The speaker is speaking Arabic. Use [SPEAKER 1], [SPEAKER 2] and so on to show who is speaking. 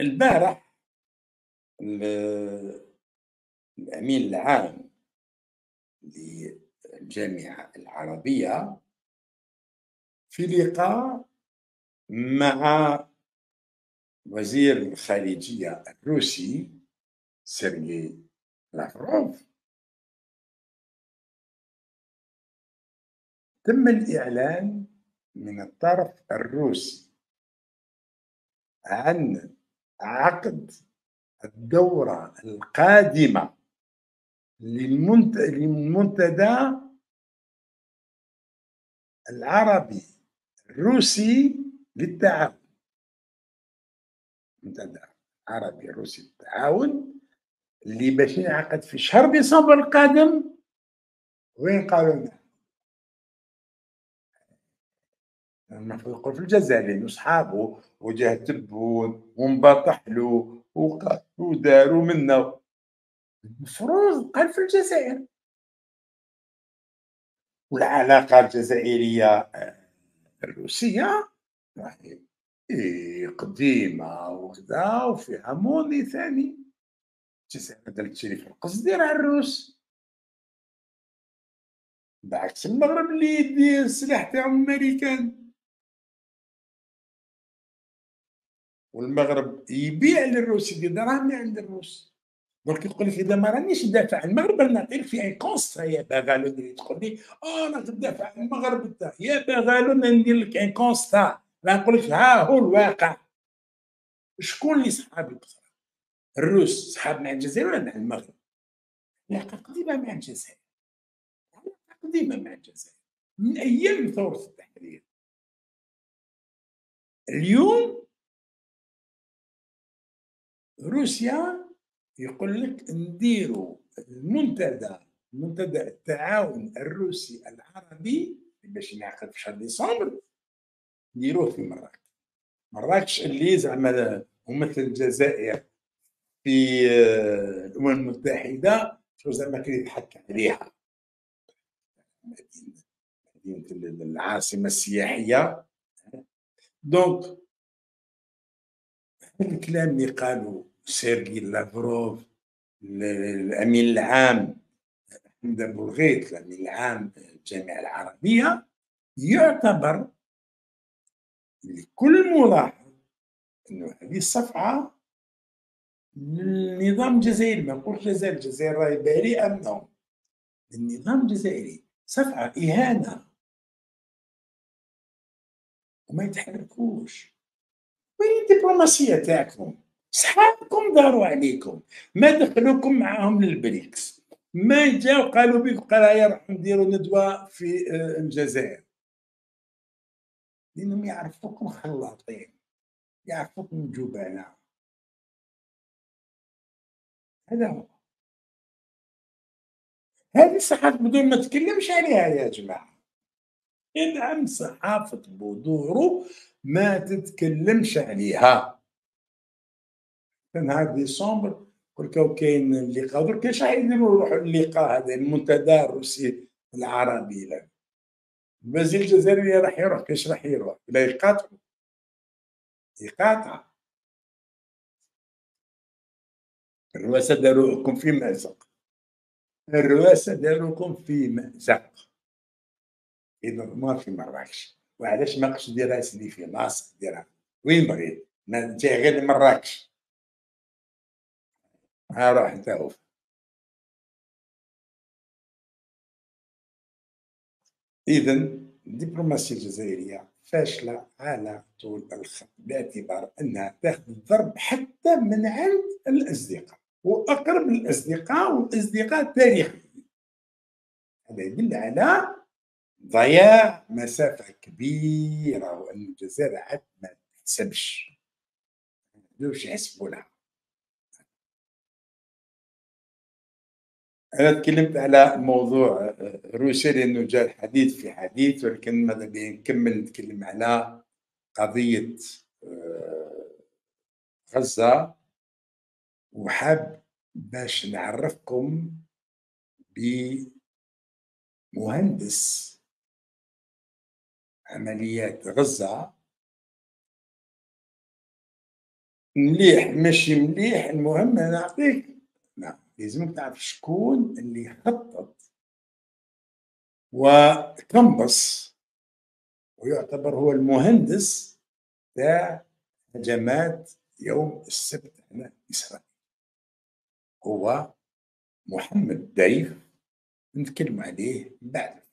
[SPEAKER 1] البارح الأمين العام للجامعة العربية في لقاء مع وزير الخارجية الروسي سيرجي لافروف تم الإعلان من الطرف الروسي عن عقد الدورة القادمة للمنتدى العربي الروسي للتعاون. منتدى عربي روسي للتعاون. اللي باش ينعقد في شهر ديسمبر القادم وين قالوا لنا؟ المفروض يقول في الجزائر لأنه صحابه وجه تبون وانبطح له وداروا منه المفروض قال في الجزائر. والعلاقة الجزائرية آه، الروسية قديمة وكذا وفيها ماضي ثاني. درت في القصد على الروس بعكس المغرب اللي يدي السلاح تاعو الامريكان والمغرب يبيع للروس يدير دراهم عند الروس donc يقول لك اذا ما رانيش ندافع عن المغرب أنا نعطيك في un constat يا باغالو اللي تقول لي آه أنا تدافع عن المغرب انت يا باغالو ندير لك un constat نقول لك ها هو الواقع شكون اللي صحاب البصره الروس صحاب مع الجزائر ولا مع المغرب؟ علاقه قديمة مع الجزائر علاقه قديمة مع الجزائر من أيام ثورة التحرير. اليوم روسيا يقول لك نديروا المنتدى منتدى التعاون الروسي العربي باش ينعقد في شهر ديسمبر. نديروه في مراكش. مراكش اللي زعما ممثل الجزائر. في آه، الأمم المتحدة شو زعما كان يتحكى عليها. مدينة العاصمة السياحية. donc الكلام اللي قالوا سيرجي لافروف الأمين العام حمد بوغيت الأمين العام الجامعة العربية يعتبر لكل ملاحظ أنه هذه الصفعه للنظام الجزائري ما نقولش الجزائر الجزائر راهي بريئة منهم. النظام الجزائري صفعة إهانة. وما يتحركوش. وين الدبلوماسية تاعكم؟ صحابكم داروا عليكم. ما دخلوكم معاهم للبريكس. ما جاو قالوا بك قال يروحوا نديروا ندوة في آه، الجزائر. لأنهم يعرفوكم خلاطين. يعرفوكم جبناء هذا هو. هذه الصحافة بدون ما تكلمش عليها يا جماعة. ادعم صحافة بودورو ما تتكلمش عليها. في نهار ديسمبر قلت كاين اللقاء. درك اش يديروا يروحوا اللقاء هذا المنتدى الروسي العربي لا الوزير الجزائري راح يروح كاش راح يروح؟ لا يقاطع يقاطع الرواسة داروكم في مأزق. الرواسة داروكم في مأزق. إذا ما في مراكش. وعلاش ما قش ديرها سيدي في مصر ديرها وين بغيت جاي غير لمراكش ها روح أنت أوف. اذا الدبلوماسية الجزائرية فاشلة على طول الخط باعتبار أنها تاخذ الضرب حتى من عند الأصدقاء. وأقرب الأصدقاء والأصدقاء التاريخيين. هذا يدل على ضياع مسافة كبيرة وأن الجزائر عاد ما تحسبش دوش يحسبوا لها أنا تكلمت على موضوع روسيا لأنه جاء الحديث في حديث ولكن ماذا بيا؟ نكمل نتكلم على قضية آه، غزة. وحاب باش نعرفكم بمهندس عمليات غزة. مليح ماشي مليح المهم أنا نعطيك نعم لازمك تعرف شكون اللي خطط وكمبس ويعتبر هو المهندس تاع هجمات يوم السبت هنا إسرائيل. هو محمد ضيف نتكلم عليه بعد.